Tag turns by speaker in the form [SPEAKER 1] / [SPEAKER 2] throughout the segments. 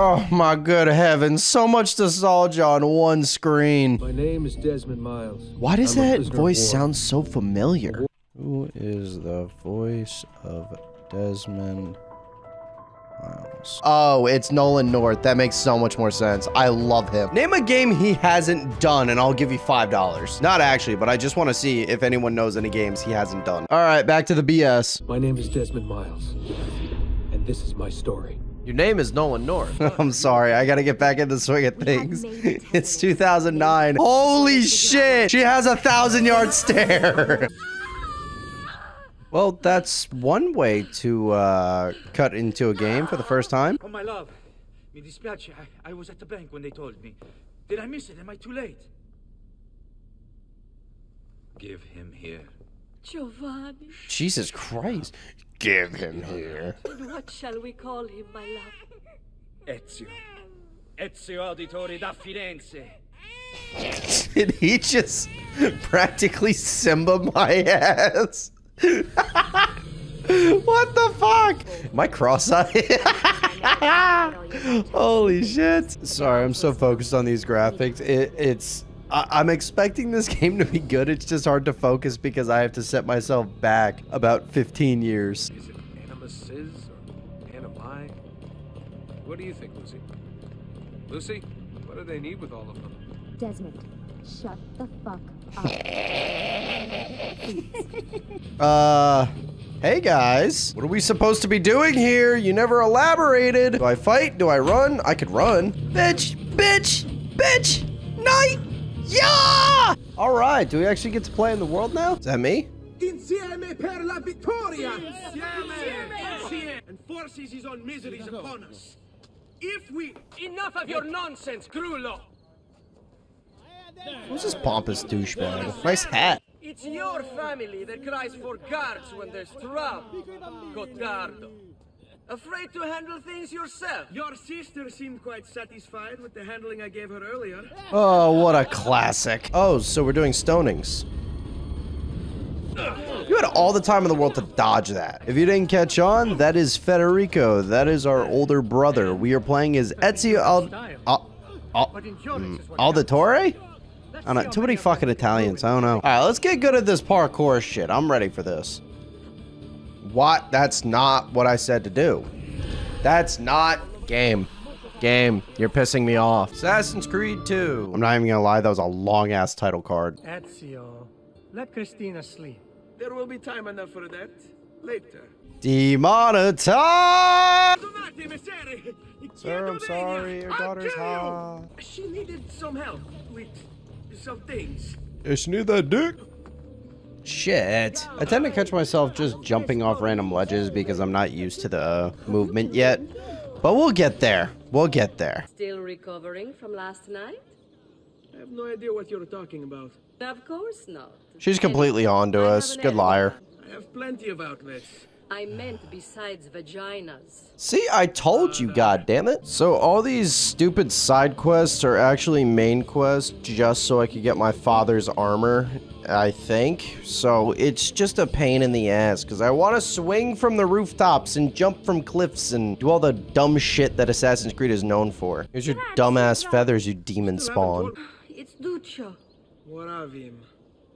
[SPEAKER 1] Oh my good heavens, so much nostalgia on one screen.
[SPEAKER 2] My name is Desmond Miles.
[SPEAKER 1] Why does
[SPEAKER 2] I'm
[SPEAKER 1] that voice sound so familiar? Who is the voice of Desmond Miles? Oh, it's Nolan North. That makes so much more sense. I love him. Name a game he hasn't done, and I'll give you $5. Not actually, but I just want to see if anyone knows any games he hasn't done. All right, back to the BS.
[SPEAKER 2] My name is Desmond Miles, and this is my story.
[SPEAKER 3] Your name is Nolan North.
[SPEAKER 1] I'm sorry. I gotta get back in the swing of things. It's 2009. Holy shit! She has a thousand yard stare. Well, that's one way to uh, cut into a game for the first time.
[SPEAKER 4] Oh, my love. Mi dispiace. I, I was at the bank when they told me. Did I miss it? Am I too late? Give him here.
[SPEAKER 5] Giovanni,
[SPEAKER 1] Jesus Christ. Give him here.
[SPEAKER 5] and what shall we call him, my love?
[SPEAKER 4] Ezio. Ezio Auditore da Firenze.
[SPEAKER 1] Did he just practically Simba my ass? what the fuck? Am I cross-eyed? Holy shit. Sorry, I'm so focused on these graphics. It, it's... I, I'm expecting this game to be good. It's just hard to focus because I have to set myself back about 15 years.
[SPEAKER 2] Is it Animus is or Animi? What do you think, Lucy? Lucy, what do they need with all of them?
[SPEAKER 6] Desmond, shut the fuck up.
[SPEAKER 1] Uh, hey guys. What are we supposed to be doing here? You never elaborated. Do I fight? Do I run? I could run. Bitch, bitch, bitch, night, yeah! All right, do we actually get to play in the world now? Is that me?
[SPEAKER 4] Insieme per la vittoria! Insieme! Insieme! And forces his own miseries upon us. If we... Enough of your nonsense, Grullo!
[SPEAKER 1] Who's this pompous douchebag? Nice hat.
[SPEAKER 4] It's your family that cries for guards when there's trouble, Gottardo. Afraid to handle things yourself? Your sister seemed quite satisfied with the handling I gave her earlier.
[SPEAKER 1] Oh, what a classic. Oh, so we're doing stonings. You had all the time in the world to dodge that. If you didn't catch on, that is Federico. That is our older brother. We are playing as Ezio Al... Al... Al... mm, Auditore? I don't know. Too many fucking Italians. I don't know. All right, let's get good at this parkour shit. I'm ready for this. What? That's not what I said to do. That's not game. Game. You're pissing me off. Assassin's Creed 2. I'm not even gonna lie, that was a long ass title card.
[SPEAKER 4] Ezio, let Cristina sleep. There will be time enough for that later.
[SPEAKER 1] Demonetized!
[SPEAKER 4] Scusate, messere!
[SPEAKER 1] Sir, I'm sorry, your daughter's hot.
[SPEAKER 4] She needed some help with some things.
[SPEAKER 1] She need that dick. Shit. I tend to catch myself just jumping off random ledges because I'm not used to the movement yet. But we'll get there. We'll get there.
[SPEAKER 5] Still recovering from last night?
[SPEAKER 4] I have no idea what you're talking about.
[SPEAKER 5] Of course not.
[SPEAKER 1] She's completely on to us. Good liar.
[SPEAKER 4] I have plenty of outlets.
[SPEAKER 5] I meant besides vaginas.
[SPEAKER 1] See, I told you, goddammit. So all these stupid side quests are actually main quests just so I could get my father's armor, I think. So it's just a pain in the ass because I want to swing from the rooftops and jump from cliffs and do all the dumb shit that Assassin's Creed is known for. Here's your dumbass feathers, you demon spawn.
[SPEAKER 5] It's Duccio.
[SPEAKER 4] What of him?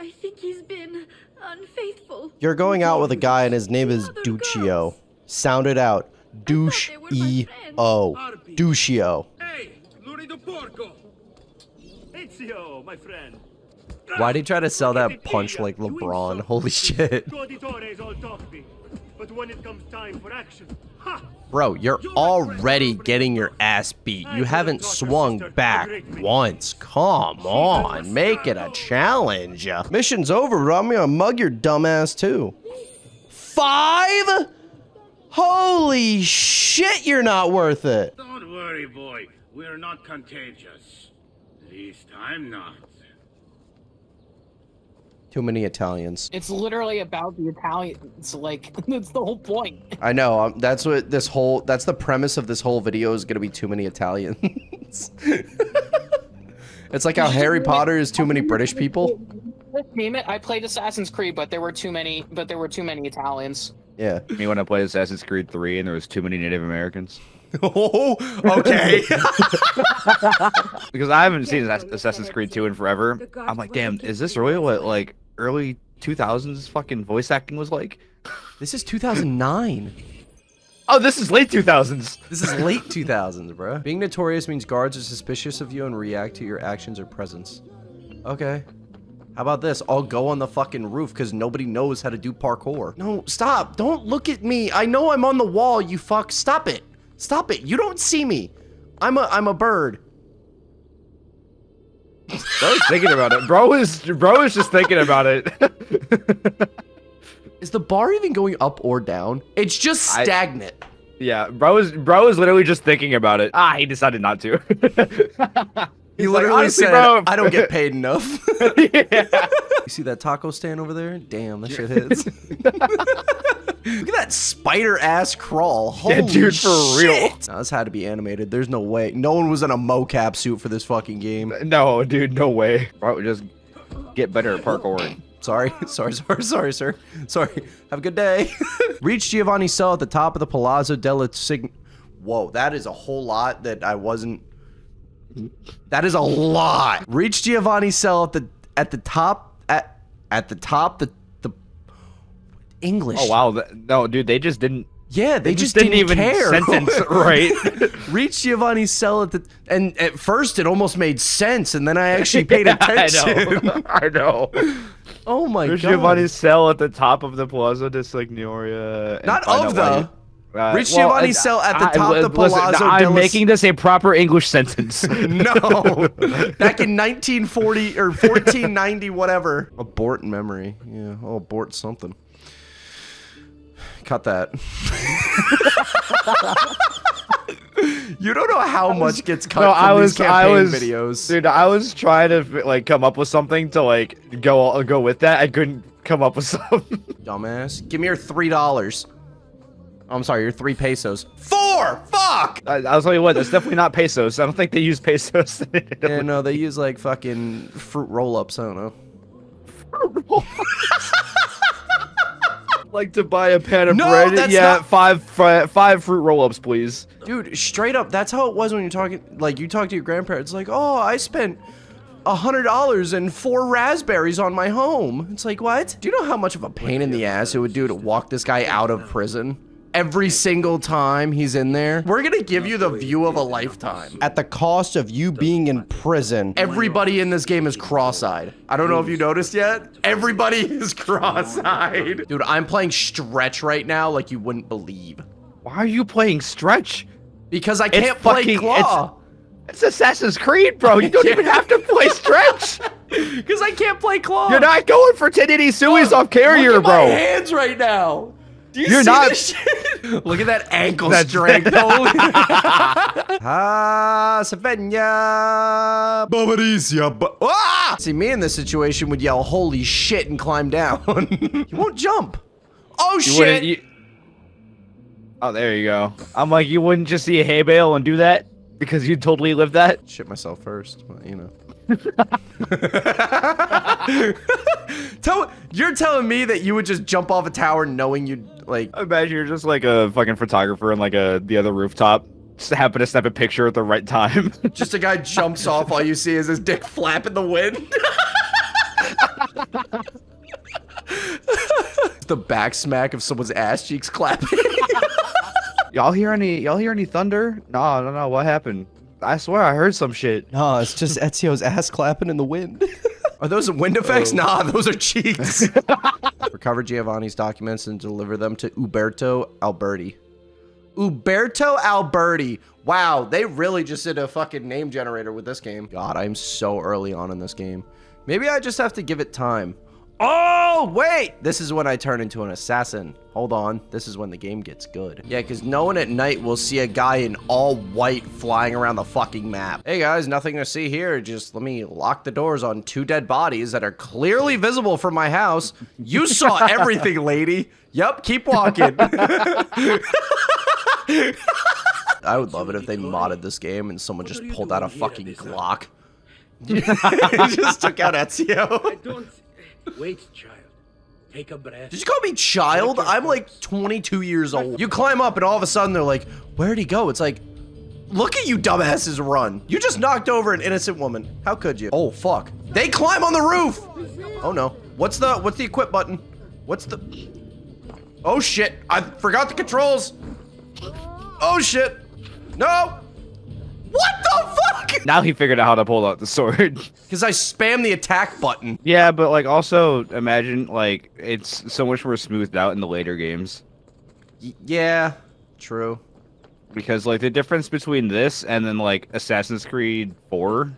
[SPEAKER 5] I think he's been unfaithful.
[SPEAKER 1] You're going out with a guy and his name is Duccio. Sound it out. Douche E O. Duccio.
[SPEAKER 4] Hey, Lurido Porco! Ezio, my friend.
[SPEAKER 3] Why'd he try to sell that punch like LeBron? Holy shit.
[SPEAKER 4] Auditores all talk big, but when it comes time for action, ha!
[SPEAKER 1] Bro, you're already getting your ass beat. You haven't swung back once. Come on, make it a challenge. Mission's over, but I'm gonna mug your dumbass too. Five? Holy shit, you're not worth it.
[SPEAKER 7] Don't worry, boy. We're not contagious. At least I'm not.
[SPEAKER 1] Too many Italians.
[SPEAKER 8] It's literally about the Italians. Like that's the whole point.
[SPEAKER 1] I know. Um, that's what this whole. That's the premise of this whole video is gonna be too many Italians. it's like how Harry Potter is too many British people.
[SPEAKER 8] Let's name it. I played Assassin's Creed, but there were too many. But there were too many Italians.
[SPEAKER 1] Yeah.
[SPEAKER 9] Me when I played Assassin's Creed 3 and there was too many Native Americans.
[SPEAKER 1] oh, okay.
[SPEAKER 9] because I haven't seen Assassin's Creed 2 in forever. I'm like, damn, is this really what like early 2000s fucking voice acting was like?
[SPEAKER 1] this is 2009.
[SPEAKER 9] Oh, this is late 2000s.
[SPEAKER 1] This is late 2000s, bro. Being notorious means guards are suspicious of you and react to your actions or presence. Okay. How about this? I'll go on the fucking roof because nobody knows how to do parkour. No, stop. Don't look at me. I know I'm on the wall, you fuck. Stop it. Stop it. You don't see me. I'm a I'm a bird.
[SPEAKER 9] Bro was thinking about it. Bro is bro is just thinking about it.
[SPEAKER 1] Is the bar even going up or down? It's just
[SPEAKER 9] I-
[SPEAKER 1] stagnant.
[SPEAKER 9] yeah, bro is bro is literally just thinking about it. Ah, he decided not to.
[SPEAKER 1] He
[SPEAKER 9] He's like,
[SPEAKER 1] literally said,
[SPEAKER 9] bro."
[SPEAKER 1] I don't get paid enough.
[SPEAKER 9] yeah.
[SPEAKER 1] You see that taco stand over there? Damn, that shit hits. Look at that spider ass crawl. Holy
[SPEAKER 9] Yeah, dude, for real.
[SPEAKER 1] shit. This had to be animated. There's no way. No one was in a mocap suit for this fucking game.
[SPEAKER 9] No, dude, no way. Bro, just get better at parkouring.
[SPEAKER 1] Sorry, sorry, sorry, sorry, sir. Sorry. Have a good day. Reach Giovanni's cell at the top of the Palazzo della Sign. Whoa, that is a whole lot that I wasn't. That is a lot. Reach Giovanni's cell at the at the top at at the top the the English.
[SPEAKER 9] Oh wow, no, dude, they just didn't.
[SPEAKER 1] Yeah, they,
[SPEAKER 9] They
[SPEAKER 1] just,
[SPEAKER 9] just didn't
[SPEAKER 1] didn't,
[SPEAKER 9] even
[SPEAKER 1] care.
[SPEAKER 9] sentence right.
[SPEAKER 1] Reach Giovanni's cell at the and at first it almost made sense, and then I actually paid attention.
[SPEAKER 9] I know. I know.
[SPEAKER 1] oh my
[SPEAKER 9] There's
[SPEAKER 1] god!
[SPEAKER 9] Giovanni's cell at the top of the Plaza de Signoria.
[SPEAKER 1] Not of the.
[SPEAKER 9] uh,
[SPEAKER 1] Rich
[SPEAKER 9] well,
[SPEAKER 1] Giovanni's
[SPEAKER 9] uh,
[SPEAKER 1] cell at the top of the
[SPEAKER 9] listen,
[SPEAKER 1] Palazzo
[SPEAKER 9] I'm making this a proper English sentence.
[SPEAKER 1] No, back in 1940 or 1490, whatever. Abort memory. Yeah, I'll abort something. Cut that. you don't know how much gets cut
[SPEAKER 9] no,
[SPEAKER 1] from
[SPEAKER 9] I
[SPEAKER 1] these
[SPEAKER 9] was,
[SPEAKER 1] campaign
[SPEAKER 9] I was,
[SPEAKER 1] videos.
[SPEAKER 9] dude. I was trying to like come up with something to like go go with that. I couldn't come up with something.
[SPEAKER 1] Dumbass. Give me your three dollars. Oh, I'm sorry, your three pesos. Four! Fuck!
[SPEAKER 9] I, I'll tell you what, that's definitely not pesos. I don't think they use pesos.
[SPEAKER 1] Yeah, no, they use like fucking fruit roll-ups. I don't know.
[SPEAKER 9] like to buy a pan of
[SPEAKER 1] No,
[SPEAKER 9] bread.
[SPEAKER 1] that's
[SPEAKER 9] yeah,
[SPEAKER 1] not-
[SPEAKER 9] five five fruit roll-ups, please.
[SPEAKER 1] Dude, straight up, that's how it was when you're talking. Like, you talk to your grandparents, like, oh, I spent a hundred dollars and four raspberries on my home. It's like, what? Do you know how much of a pain in the ass it would do to walk this guy out of prison? Every single time he's in there, we're gonna give you the view of a lifetime. At the cost of you being in prison, everybody in this game is cross-eyed. I don't know if you noticed yet. Everybody is cross-eyed. Dude, I'm playing stretch right now like you wouldn't believe.
[SPEAKER 9] Why are you playing stretch?
[SPEAKER 1] Because I can't play
[SPEAKER 9] fucking-
[SPEAKER 1] claw.
[SPEAKER 9] It's Assassin's Creed, bro. You don't even have to play stretch.
[SPEAKER 1] Because I can't play claw.
[SPEAKER 9] You're not going for 1080 suies off carrier,
[SPEAKER 1] Look at
[SPEAKER 9] bro.
[SPEAKER 1] my hands right now. Do you
[SPEAKER 9] You're
[SPEAKER 1] see
[SPEAKER 9] not-
[SPEAKER 1] this shit? Look at that ankle
[SPEAKER 9] That's-
[SPEAKER 1] strength. Ah, Savenya. Bavaricia. ba- Ah! See, me in this situation would yell, holy shit, and climb down. you won't jump. Oh,
[SPEAKER 9] You
[SPEAKER 1] shit.
[SPEAKER 9] you- Oh, there you go. I'm like, you wouldn't just see a hay bale and do that because you'd totally live that.
[SPEAKER 1] Shit myself first, but you know. Tell, you're telling me that you would just jump off a tower knowing you'd, like,
[SPEAKER 9] I imagine you're just like a fucking photographer on like a the other rooftop. Just happen to snap a picture at the right time.
[SPEAKER 1] Just a guy jumps off, all you see is his dick flap in the wind. the back smack of someone's ass cheeks clapping.
[SPEAKER 9] y'all hear any? Y'all hear any thunder? No, no, no. What happened? I swear I heard some shit.
[SPEAKER 1] no, it's just Ezio's ass clapping in the wind. Are those wind effects? Oh. Nah, those are cheeks. Recover Giovanni's documents and deliver them to Uberto Alberti. Uberto Alberti. Wow, they really just did a fucking name generator with this game. God, I'm so early on in this game. Maybe I just have to give it time. Oh, wait! This is when I turn into an assassin. Hold on. This is when the game gets good. Yeah, because no one at night will see a guy in all white flying around the fucking map. Hey guys, nothing to see here. Just let me lock the doors on two dead bodies that are clearly visible from my house. You saw everything, lady. Yep, keep walking. I would love it if they modded this game and someone just pulled out a fucking Glock. just took out Ezio.
[SPEAKER 2] Wait, child.
[SPEAKER 4] Take a breath.
[SPEAKER 1] Did you call me child? I'm like 22 years old. You climb up and all of a sudden they're like, where'd he go? It's like, look at you dumbasses run. You just knocked over an innocent woman. How could you? Oh, fuck. They climb on the roof. Oh no. What's the, what's the equip button? What's the, oh shit. I forgot the controls. Oh shit. No. What the fuck?
[SPEAKER 9] Now he figured out how to pull out the sword.
[SPEAKER 1] Because I spam the attack button.
[SPEAKER 9] yeah, but like also imagine like it's so much more smoothed out in the later games
[SPEAKER 1] Y- yeah. True.
[SPEAKER 9] because like the difference between this and then like Assassin's Creed 4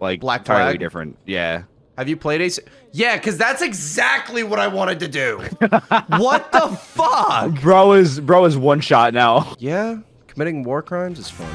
[SPEAKER 9] like
[SPEAKER 1] Black
[SPEAKER 9] entirely
[SPEAKER 1] Flag?
[SPEAKER 9] different. Yeah.
[SPEAKER 1] Have you played Ace? Yeah, because that's exactly what I wanted to do. what the fuck?
[SPEAKER 9] Bro is bro is one shot now.
[SPEAKER 1] Yeah, committing war crimes is fun.